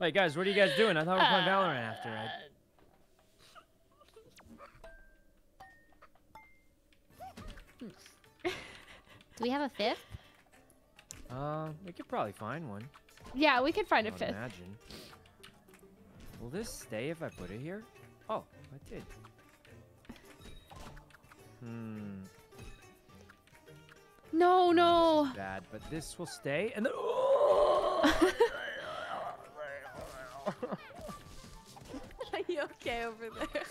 Wait, guys, what are you guys doing? I thought we were playing Valorant after. I... Do we have a fifth? Uh, we could probably find one. Yeah, we could find a fifth. imagine. Will this stay if I put it here? Oh, I did. Hmm. No, no. bad, but this will stay, and then. Are you okay over there?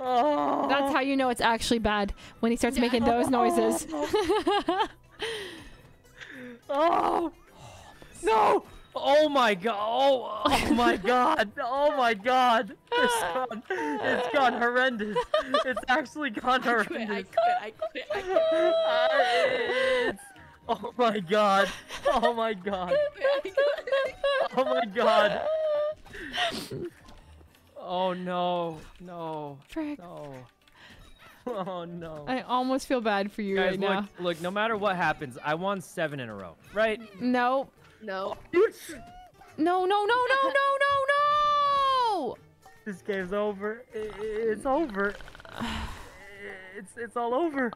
oh. That's how you know it's actually bad when he starts making those noises. Oh. oh! No! Oh my god! Oh, oh my god! Oh my god! It's gone. It's gone horrendous. It's actually gone I quit, horrendous. I quit, I quit, I quit, Oh my god! Oh my god! Oh my god! Oh no! No! Frick. No! Oh no! I almost feel bad for you Guys, right look, now. look, no matter what happens, I won seven in a row, right? No. No. No, no, no, no, no, no, no! This game's over. I- I- It's over. It's it's all over.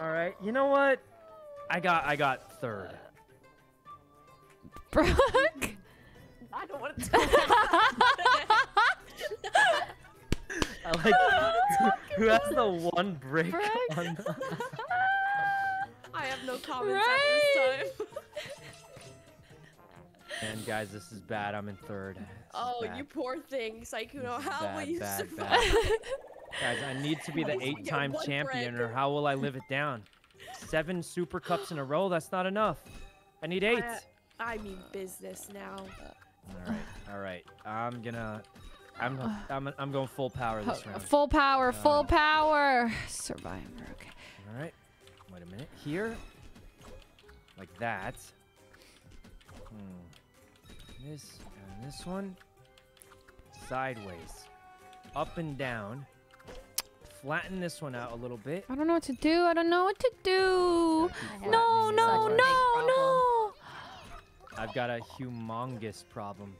All right. You know what? I got I got third. Brooke? I don't want to I like who, who has the one brick Frick. on the- I have no comments Right. at this time. And guys, this is bad. I'm in third. This Oh, you poor thing, Sykkuno. This is How will you bad, survive? bad. Guys, I need to be the At least you get eight-time champion, bread. or how will I live it down? Seven Super Cups in a row? That's not enough. I need eight. I, I mean business now. All right, all right. I'm gonna, I'm, I'm, I'm going full power this round. Full power, full Uh, power. Survivor, okay. All right. Wait a minute. Here, like that. Hmm. This and this one. Sideways, up and down. Flatten this one out a little bit. I don't know what to do. I don't know what to do. No, no, out. Such a big no, no. I've got a humongous problem.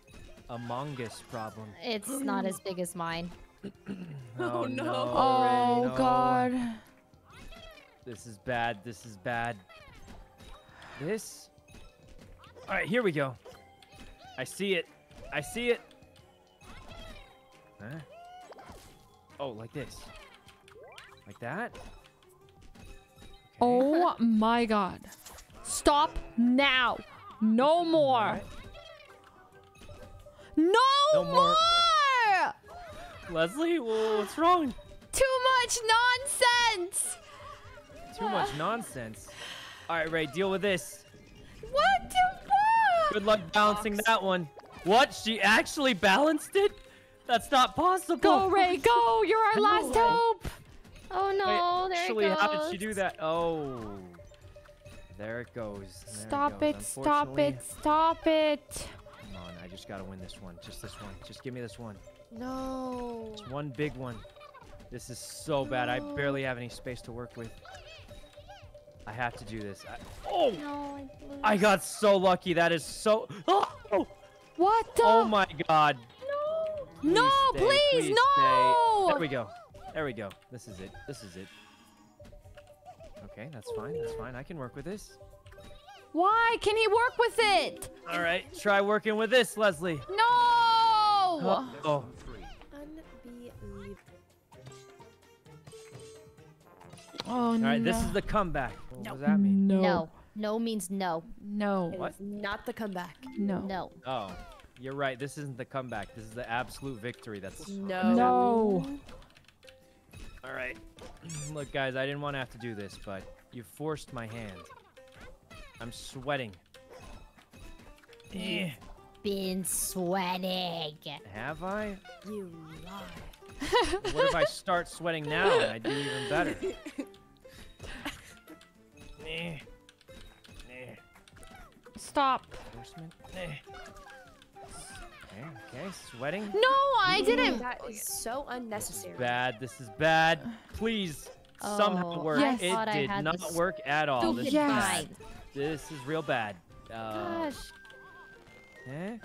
A mongus problem. It's not as big as mine. Oh, oh no. Oh, no. God. This is bad. This is bad. This. All right, here we go. I see it. I see it. Huh? Oh, like this. Like that. Okay. Oh, my God. Stop now. No more. Alright. No, No more. more. Leslie, what's wrong? Too much nonsense. Too much nonsense. All right, Rae, deal with this. What the fuck? Good luck balancing that one. What? She actually balanced it? That's not possible. Go, Rae, go. You're our last hope. Oh Wait, no, there actually, it goes. how did she do that? Oh. There it goes. There Stop goes. it, stop it, stop it. Come on, I just gotta win this one. Just this one. Just give me this one. No. Just one big one. This is so bad. I barely have any space to work with. I have to do this. I, oh! No, I I got so lucky. That is so. Oh! What the? Oh my god. no, stay, please, please stay. no. There we go. There we go. This is it. This is it. Okay, that's fine. That's fine. I can work with this. Why can he work with it? All right, try working with this, Leslie. No. Oh, oh. Unbelievable. Oh all no. right. This is the comeback. What does that mean? No. No. No means no. No. It What? is not the comeback. No. No. Oh, you're right. This isn't the comeback. This is the absolute victory. That's No. No. All right. Look, guys, I didn't want to have to do this, but you forced my hand. I'm sweating. Eh, Been sweating. Have I? You lie. What if I start sweating now and I do even better? Stop. Enforcement. Okay, okay, sweating. No, I didn't. That is so unnecessary. Bad. This is bad. Please somehow Oh, work. Yes. It did not this work at all. This is Yes. bad. This is real bad. Uh, Gosh. Eh?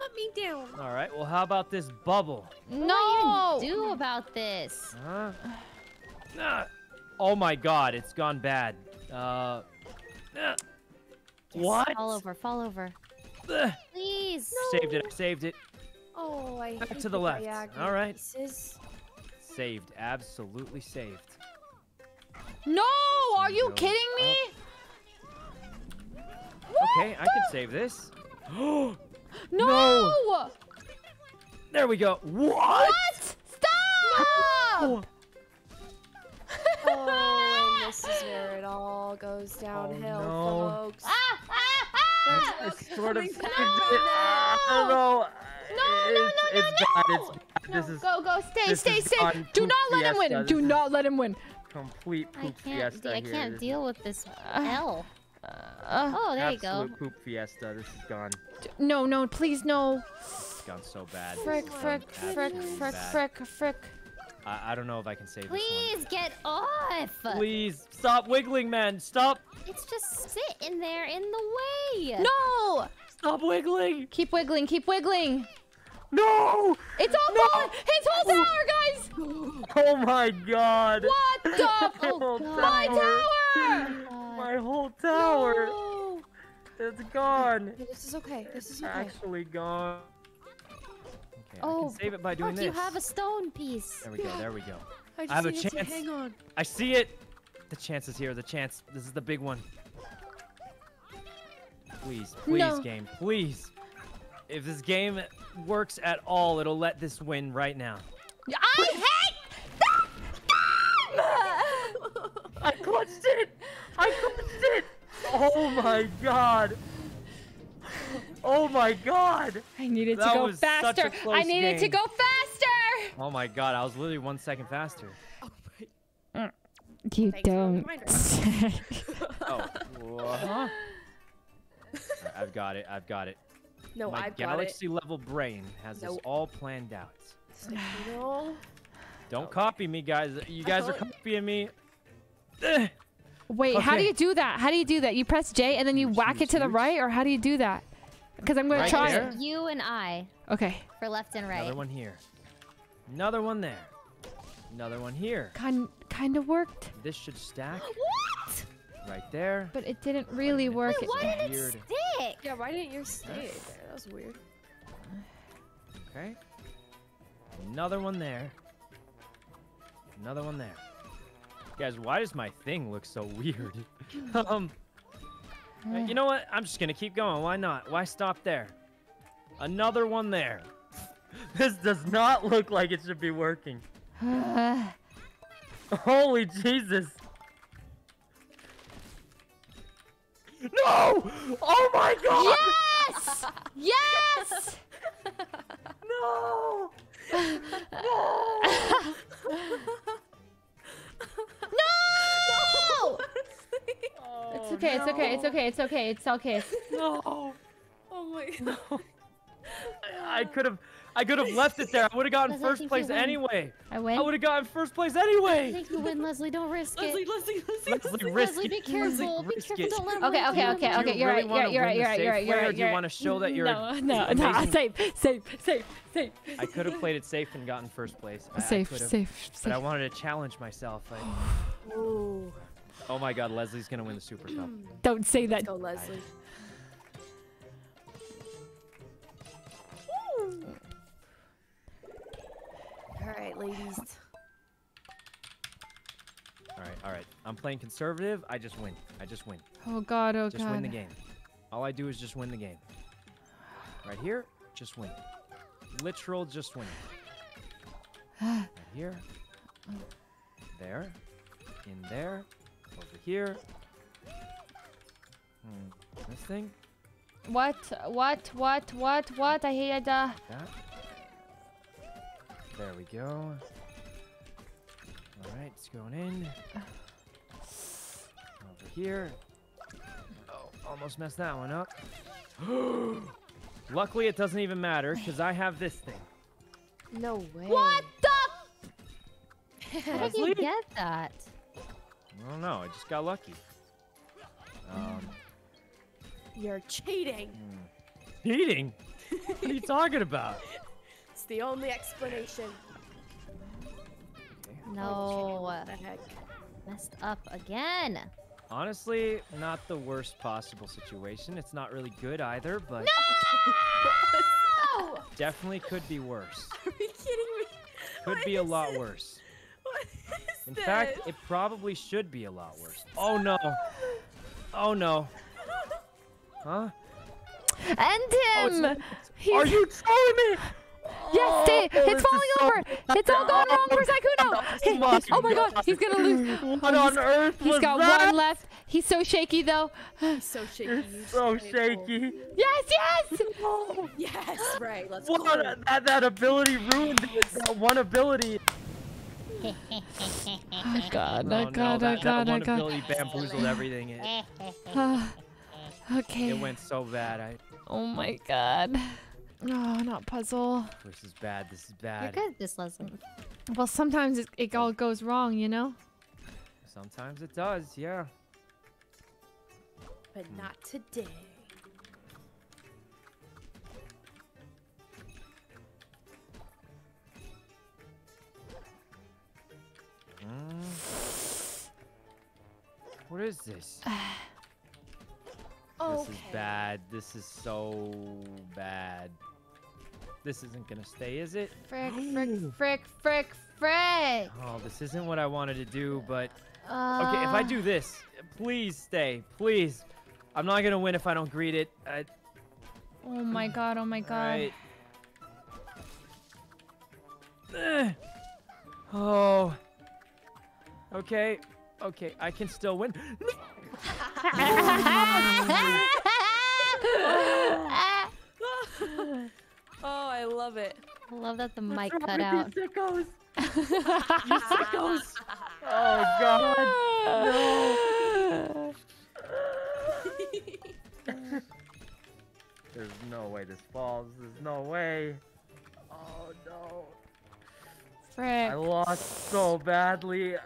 Let me down. All right. Well, how about this bubble? No. What do you do about this? Huh? Ah. Oh my God! It's gone bad. Uh. ah. Yes, What? Fall over, fall over. Ugh. Please. Saved it. I saved it. Oh, I Back hate to the left. diagonal All right. pieces. Saved. Absolutely saved. No. Are you Go kidding me? Okay, I can save this. No. No. There we go. What? What? Stop. Oh, and this is where it all goes downhill, no. folks. Ah, ah, ah. It's sort of coming saved I don't know. No, no, no, it's no, bad. no. It's bad. This No, is go, go, stay, stay, stay. Do not let him win. Do not let him win. complete I poop can't. fiesta I here. can't This deal with this Uh, hell. Uh, Oh, there you go. Absolute poop fiesta. This is gone. no, no, please, no. It's gone so bad. Frick, frick, frick, frick, frick, frick. I, I don't know if I can save Please get off. Please stop wiggling, man. Stop. It's just sitting there in the way. No! Stop wiggling. Keep wiggling, keep wiggling. No. It's all No. falling! His whole tower, guys! Oh my God. What the? My Oh, God. My tower. tower! My whole tower. No. It's gone. This is okay. This is okay. Actually gone. Okay, I Oh, can save it by doing Look, this. you have a stone piece. There we go. There we go. I, just have a needed to chance. hang on. I see it. The chance is here. The chance. This is the big one. Please, please, No. game. Please. If this game works at all, it'll let this win right now. I hate that game! I clutched it. I clutched it. Oh my god. Oh my god. I needed That to go was such a faster. I close needed to go faster. Oh my god. I was literally one second faster. Oh mm. You Thanks don't. reminder. say. Oh. Huh? I've got it. I've got it. No, My I've got it. galaxy level brain has this all planned out. No. Don't copy me, guys. You guys are copying me. Ugh. Wait, how do you do that? How do you do that? You press J and then you Huge, whack it huge, to the right, or how do you do that? Because I'm gonna try there. it. You and I Okay. for left and right. Another one here. Another one there. Another one here. Kind kind of worked, This should stack What? right there. but it didn't really work. Wait, why It's did it weird. Stick? Yeah, why didn't you stay there? That was weird. Okay. Another one there. Another one there. Guys, why does my thing look so weird? um, uh, you know what? I'm just gonna keep going. Why not? Why stop there? Another one there. this does not look like it should be working. Holy Jesus! No! Oh my God! yes! yes! No! No! Oh, It's okay. It's okay. It's okay. It's okay. It's okay. No! Oh my god. I could have, I could have left it there. I would have gotten Leslie, first place win. anyway. I I would have gotten first place anyway. I anyway. think you win, Leslie. Don't risk it. Leslie, Leslie, Leslie. Leslie, risk Leslie, it. be careful. Be careful. it. Don't let him Okay, win. okay, Don't okay, let him Do okay. you You're right. wanna You're right. You're right. You're right. You're right. or do you you're right. want to show that you're No, no, no. Safe, safe, safe, safe, I could have played it safe and gotten first place. I, I safe, safe, But I wanted to challenge myself. I, oh my God, Leslie's gonna win the Super Cup. Don't say that. Let's go, Leslie. All right, ladies. All right, all right. I'm playing conservative. I just win. I just win. Oh God. Oh Just God. win the game. All I do is just win the game. Right here, just win. Literal, just win. right here. There. In there. Over here. Hmm. This thing. What? What? What? What? What? I hate uh. That. There we go. All right, it's going in. Over here. Oh, almost messed that one up. Luckily, it doesn't even matter because I have this thing. No way. What the? How did you get that? I don't know. I just got lucky. Um, You're cheating. hmm. cheating. What are you talking about? It's the only explanation. No. Oh, what the heck? Messed up again. Honestly, not the worst possible situation. It's not really good either, but Oh! definitely could be worse. Are you kidding me? Could What be a lot it? worse. What is In fact, it probably should be a lot worse. Oh no. Oh no. Huh? End Oh, him! it's- Are you trolling me? Yes, stay. Oh, it's falling so over. It's all going wrong for Sykkuno. Oh my oh my god, he's gonna lose. What on earth He's got that? one left. He's so shaky though. He's so shaky. You're so just can't shaky. Yes, yes. Yes, right. Let's What? go. That, that ability ruined it. That one ability. Oh god, No, oh no, god, that, oh god, that oh one god. ability bamboozled everything. It, okay. it went so bad. I. Oh my god. Oh, not puzzle. This is bad. This is bad. You're bad. good at this, Leslie. Well, sometimes it, it all goes wrong, you know? Sometimes it does. Yeah. But not today. Mm. What is this? Okay. This is bad. This is so bad. This isn't gonna stay, is it? Frick, frick, frick, frick, frick. Oh, this isn't what I wanted to do, but Uh, okay. If I do this, please stay, please. I'm not gonna win if I don't greet it. Uh, Oh my god, oh my god. right. Oh. Okay. Okay. I can still win. oh, I love it. I love that the mic What's cut wrong out. with sickos? You sickos. Oh God. No. There's no way this falls. There's no way. Oh no. Frick. I lost so badly. I-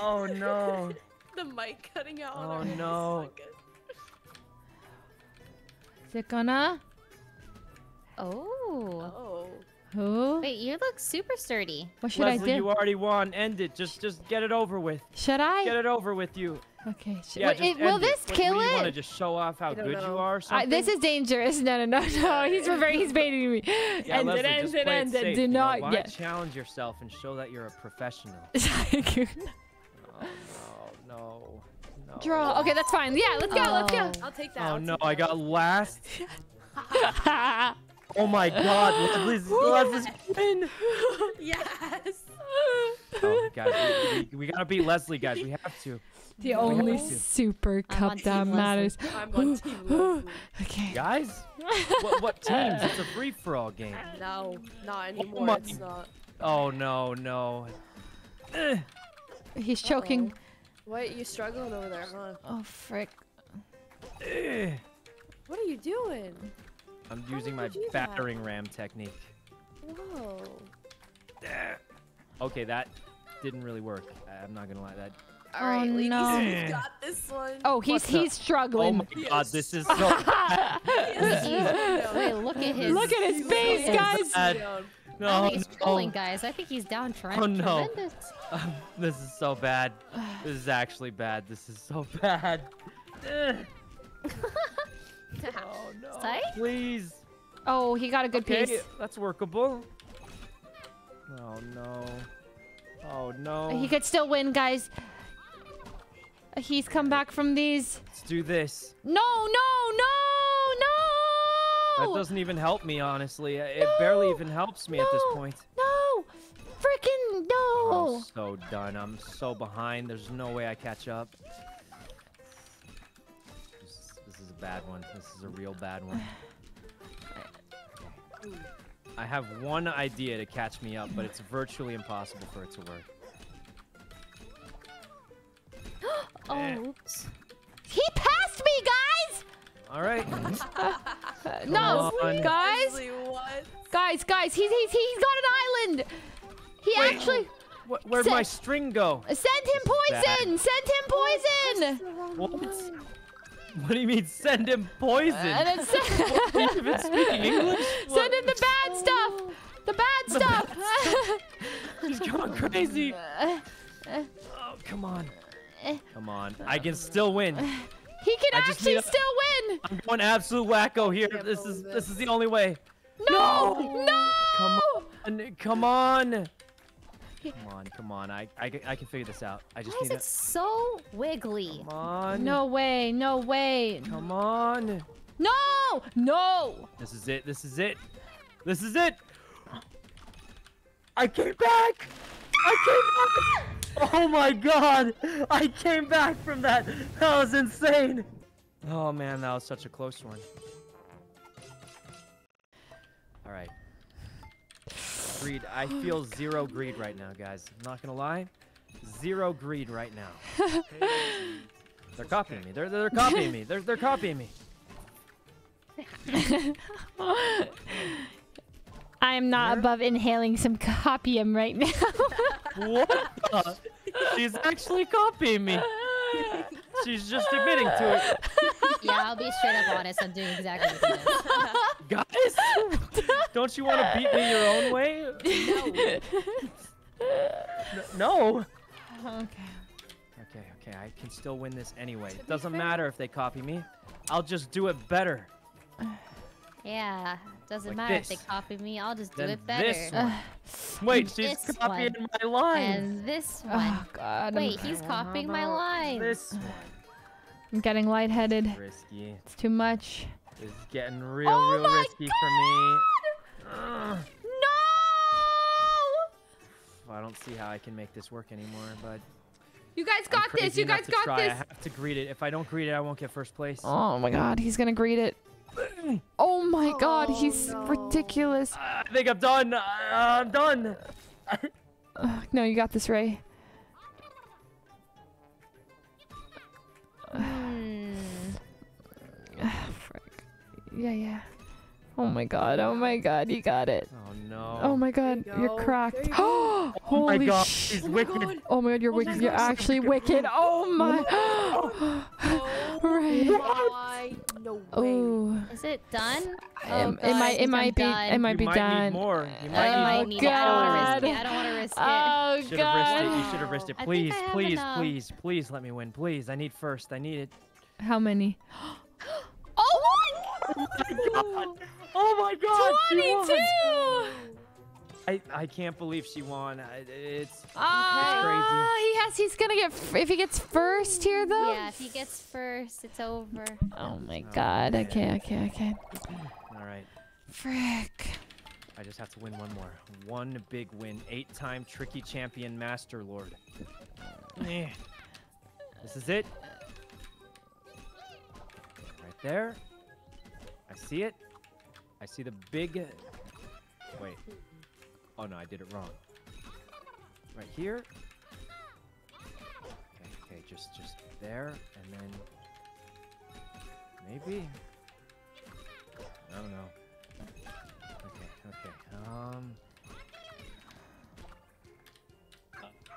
oh no. The mic cutting out. Oh, on our end is no. so. Is it gonna? Oh. Oh. Who? Wait, you look super sturdy. What should Leslie, I do? you already won. End it. Just just get it over with. Should I? Get it over with you. Okay. Sh Yeah, what- it- will end it. this What- kill what, do you want to just show off how I don't good you are or I, this is dangerous. No, no, no, no. He's rever- he's baiting me. yeah, end Leslie, it, end just it, play end it. Do you know? not Why get. challenge yourself and show that you're a professional. Oh no, no, no. Draw. Okay, that's fine. Yeah, let's go. Let's go. Oh. I'll take that. Oh I'll no, I got last. Oh my God, Leslie's Leslie's win. yes. Oh, guys, we, we, we gotta beat Leslie, guys. We have to. the have only to. super I'm on cup Team that matters. I'm on team Okay. Guys, what, what teams? It's a free for all game. No, not oh anymore. my- It's not. Oh no, no. He's choking. What? You struggling over there, huh? Oh frick. Eh. What are you doing? I'm How using my you do that? battering ram technique. Whoa. Okay, that didn't really work. I'm not gonna lie. That. All right, Oh, ladies, no. you've got this one. Oh, he's What the- he's Oh struggling. my God, this is so. Wait, look at his. Look at his face, so guys. Bad. I don't No, he's trolling, guys. I think he's down tre- Oh, no. tremendous. Um, this is so bad. This is actually bad. This is so bad. Oh no! Say? Please. Oh, he got a good Okay, piece. that's workable. Oh no. Oh no. He could still win, guys. He's come back from these. Let's do this. No, no, no, That doesn't even help me, honestly. It barely even helps me at this point. No! Freaking no! I'm so done. I'm so behind. There's no way I catch up. This, is- this is a bad one. This is a real bad one. I have one idea to catch me up, but it's virtually impossible for it to work. Eh. Oh, oops. He passed me, guys! All right. Uh, no, on. guys, guys, guys. He's he's he's got an island. He Wait. actually Wh- where'd Say- my string go? send him This bad. poison. Send him poison. What? What do you mean send him poison? And then send, Are you even speaking English? send him the bad stuff. The bad stuff. He's going crazy. Oh, come on. Come on. I can still win. He can I actually a- still win. I'm going absolute wacko here. This is believe this is the only way. No, no. Come on. Come on. Come on. Come on. I I, can- I can figure this out. I just Why is need it so wiggly? Come on. No way, no way. Come on. No, no. This is it. This is it. This is it. I came back. I came back. Ah! Oh my god. I came back from that. That was insane. Oh man, that was such a close one. All right. Greed. I feel zero greed right now, guys. I'm not gonna lie. Zero greed right now. They're copying me. They're they're copying me. They're they're copying me. I am not Where? above inhaling some copium right now. What? She's actually copying me. She's just admitting to it. Yeah, I'll be straight up honest. I'm doing exactly what he does. Guys, don't you want to beat me your own way? No. No. okay. Okay, okay, I can still win this anyway. It doesn't matter if they copy me. I'll just do it better. Yeah, doesn't Like matter if they copy me. I'll just do Then it better. this one. Wait, she's This copying one. my lines. And this oh, one. Oh God, Wait, I'm, he's copying my about lines. This one. I'm getting lightheaded. Risky. It's too much. It's getting real, Oh real my risky for me. Ugh. No! I don't see how I can make this work anymore, but You guys got this. You guys got try. I have to greet it. If I don't greet it, I won't get first place. Oh my God, he's gonna greet it. Oh my God, Oh, he's no. ridiculous. I think I'm done. Uh, I'm done. Ugh, no, you got this, Rae. Hmm. Frick. Yeah, yeah. Oh my God. Oh my God, you got it. Oh no. Oh my God, you you're cracked. you Oh Oh my holy god, sh- she's Oh my wicked. God. Oh my God, you're Oh my wicked. You're actually wicked. Oh my. Oh Rae. my, no way. Oh. Is it done? Um, Oh, it might. It might be. done. It might You be might done. need more. You I might Oh, might need. need it. I don't want to God. risk it. I don't want to risk it. Oh Should have risked it. You should have risked it. Please, I have please, enough. please, please let me win. Please, I need first. I need it. How many? oh Oh my god, she won. 22! I I can't believe she won. I, it's Ah, he has. He's gonna get. If he gets first here, though. Yeah, if he gets first, it's over. Oh my Oh, God. man. Okay. Okay. Okay. all right. Frick. I just have to win one more. One big win. Eight-time tricky champion, Master Lord. Eh. This is it. Right there. I see it. I see the big. Wait. Oh no, I did it wrong. Right here. Okay, okay, just just there, and then maybe. I don't know. Okay, okay. Um.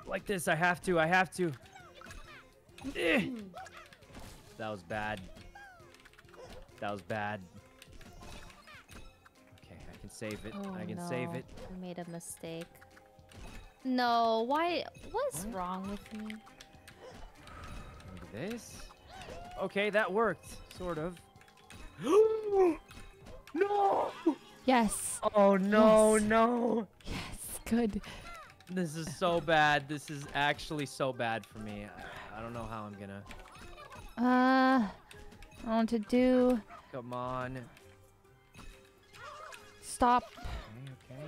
Like this, I have to, I have to. Eh. That was bad. That was bad. Okay, I can save it. Oh, I can no. save it. I made a mistake. No, why? What's What? wrong with me? Maybe this. Okay, that worked, sort of. no! Yes. Oh no, Yes. no! Yes. Good. This is so bad. This is actually so bad for me. I, I don't know how I'm gonna. Uh, I want to do. Come on. Stop. Okay,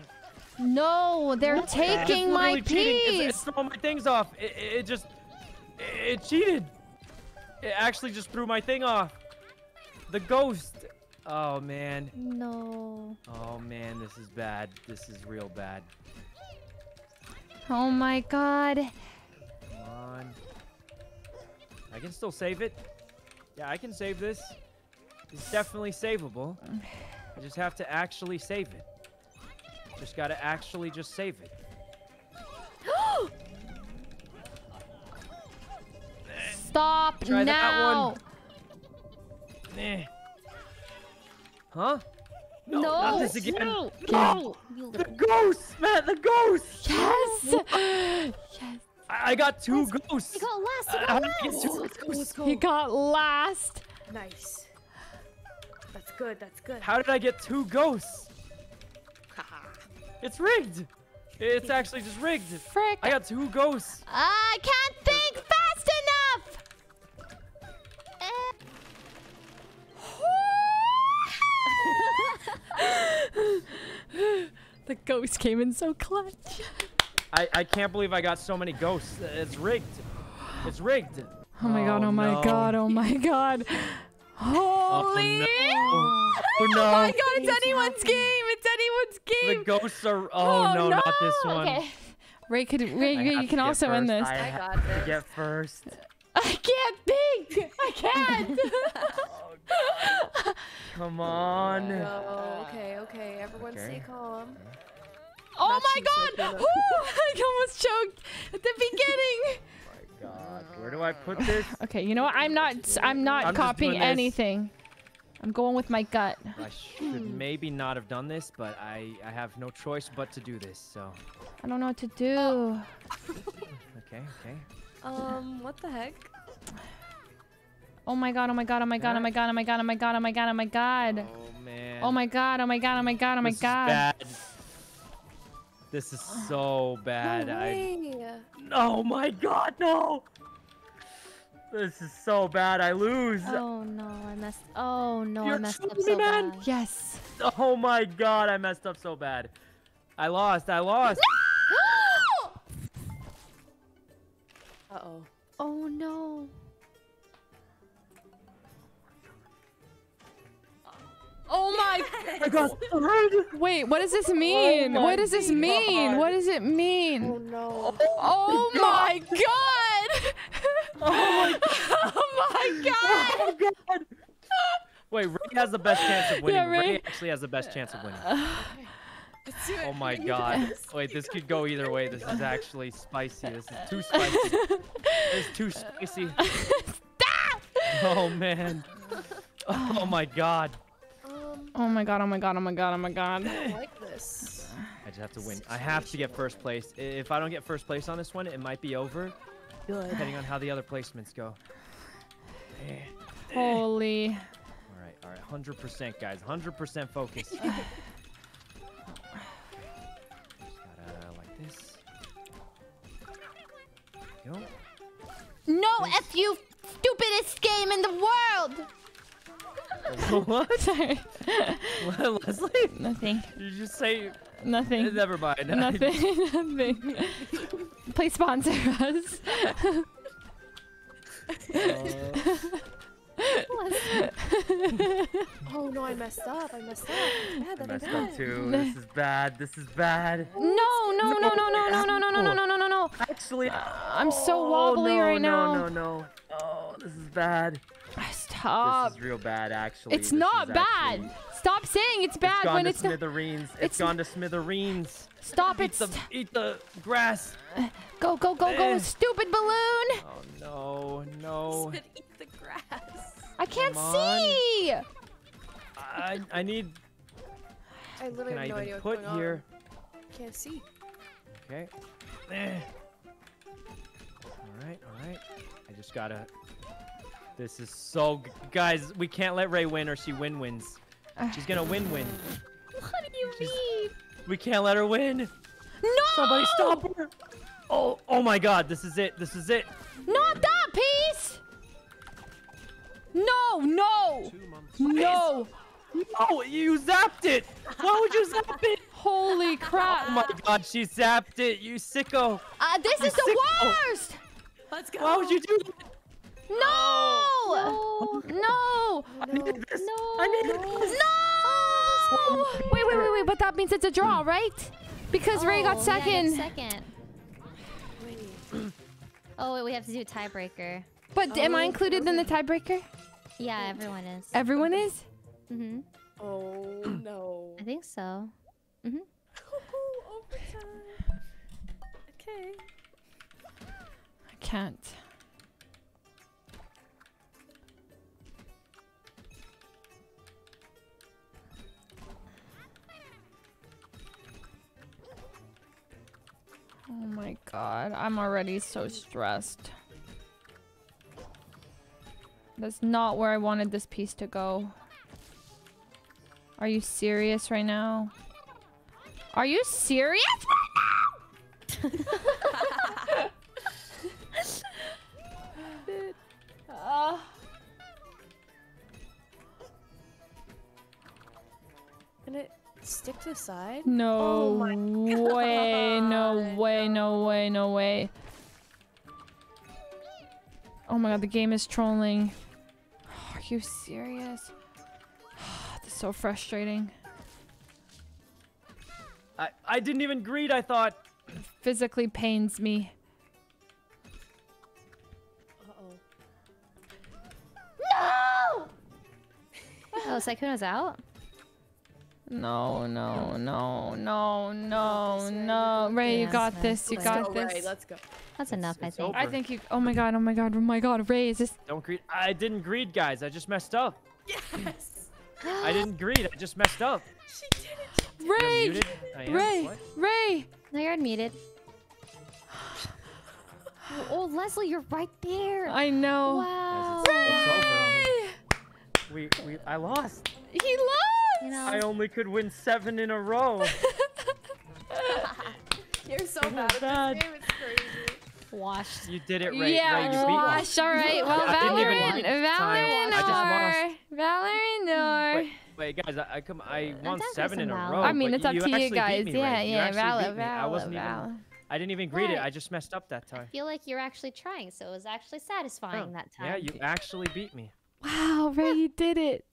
okay. No, they're taking my literally cheating. It's, piece. throwing my things off. It, it, it just, it, it cheated. It actually just threw my thing off. The ghost. Oh man. No. Oh man, this is bad. This is real bad. Oh my god. Come on. I can still save it. Yeah, I can save this. It's definitely savable. I just have to actually save it. Just gotta actually just save it. Stop Try that now. one. Huh? No, No. not this again. No. No. You The little- ghost, man, the ghost. Yes. yes. I, I got two ghosts. You got last. You got how did I get last. two Let's go, let's go. He got last. Nice. That's good, that's good. How did I get two ghosts? It's rigged. It's actually just rigged. Frick. I got two ghosts. I can't think fast enough. The ghost came in so clutch. I, I can't believe I got so many ghosts. It's rigged. It's rigged. Oh my god, oh my oh, no. god, oh my god. Oh, Holy! no. Oh, Oh, no. my god, it's anyone's game! It's anyone's game. The ghosts are. Oh, Oh, no, not this one. Okay. Rae could Rae, I Rae, you can get also win this. I I have got to this. get first. I can't think! I can't! Come on. Oh, oh, no, okay, okay. Everyone Okay. stay calm. oh Not my god! circular. I almost choked at the beginning! Oh my God, where do I put this? Okay, you know what? I'm not I'm not I'm copying doing this. anything. I'm going with my gut. I should maybe not have done this, but I, I have no choice but to do this. So, I don't know what to do. okay, okay. Um, what the heck? Oh my god, oh my god, oh my god, oh my god, oh my god, oh my god, oh my god, oh my god. Oh man. Oh my god, oh my god, oh my god, oh my This is god. bad. This is so bad. no I. way. Oh my God, no! This is so bad. I lose. Oh no, I messed. Oh no, I You're messed up so man. bad. Yes. Oh my God, I messed up so bad. I lost. I lost. Uh-oh. Oh no. Oh my I got third. Wait, what does this oh, mean? my what does this mean? God. What does it mean? Oh no. Oh my god! Oh my Oh my god! Oh my God. Wait, Rae has the best chance of winning. Yeah, Rae. Rae- actually has the best chance of winning. Let's do it. Oh my We can do God. Wait, this could go either way. This is actually spicy. This is too spicy. This is too spicy. Stop! Oh man. Oh my God. Um, Oh my god, oh my god, oh my god, oh my god. I like this. I just have to win. I have to get first place. If I don't get first place on this one, it might be over, Good. depending on how the other placements go. Holy. All right, all right, 100% guys, 100% focus. Just gotta uh, like this. There we Go. No, f you, stupidest game in the world. what? Sorry. What, Leslie? Nothing. Did you just say? Nothing. Never mind. Nothing. Nothing. Please sponsor us. Oh no, I messed up. I messed up. Bad, I messed is up too. This is bad. This is bad. No, no, no, no, no, no, no, no, no, no, no, no, no. No. Actually, I'm so oh, wobbly no, right no, now. No, no, no. Oh, this is bad. Stop. This is real bad, actually. It's This not is bad. actually- Stop saying it's bad it's gone when to it's not. smithereens. it's it's gone to smithereens. Stop Eat it. the, eat the grass. Go, go, go, go, Eh. stupid balloon. Oh no, no. Said eat the grass. I can't see. I I need. I literally Can I have no idea even what's put going here? on. Can't see. Okay. Eh. All right, all right. I just gotta. This is so, guys. We can't let Rae win, or she win wins. She's gonna win win. What do you She's- mean? We can't let her win. No. Somebody stop her. Oh, oh my God! This is it. This is it. Not that piece. No, no, no. Oh, you zapped it. Why would you zap it? Holy crap. Oh my God! She zapped it. You sicko. Uh, this is the worst. Let's go. Why would you do that? No. No. I needed this. No. I needed this. No. Wait, wait, wait, wait. But that means it's a draw, right? Because Rae Oh, got yeah, second. second. Wait. Oh, wait, we have to do a tiebreaker. But am I Oh, included in the tiebreaker? Yeah, everyone is. Everyone is. Mm-hmm. Oh no. I think so. Overtime. Okay. I can't. Oh my god, I'm already so stressed. That's not where I wanted this piece to go. Are you serious right now? Are you serious right now? Can it stick to the side? no Oh way, no way, no way, no way. Oh my god, the game is trolling. Are you serious? This is so frustrating. I, I didn't even greet, I thought. Physically pains me. Uh-oh. No! Oh, Sykkuno's out? No, no, no, no, no, no. Rae, you got this. You Let's got go, this. Rae, let's go. That's enough, I think. I think you. Oh my god. Oh my god. Oh my god. Rae, is this? Don't greet. I didn't greet, guys. I just messed up. Yes! I didn't greet. I just messed up. She did it! Rae, muted? I am? Rae, Rae. No, you're unmuted. oh, oh, Leslie, you're right there. I know. wow. It's over. Rae! We, we, I lost. He lost. You know, I only could win seven in a row. You're so Feel bad at bad. this game, it's crazy. washed. You did it, Rae. yeah, Rae, you beat me. wash. All right. Well, I didn't Valorant, win this. Valorant, I Wait, wait, guys. I, I come. I won seven in a row. I mean, it's up to you guys. me, yeah, Rae. Yeah. actually Valor, beat. I wasn't even. I didn't even greet it. I just messed up that time. I feel like you're actually trying, so it was actually satisfying Huh. that time. Yeah, you actually beat me. Wow, Rae, you did it.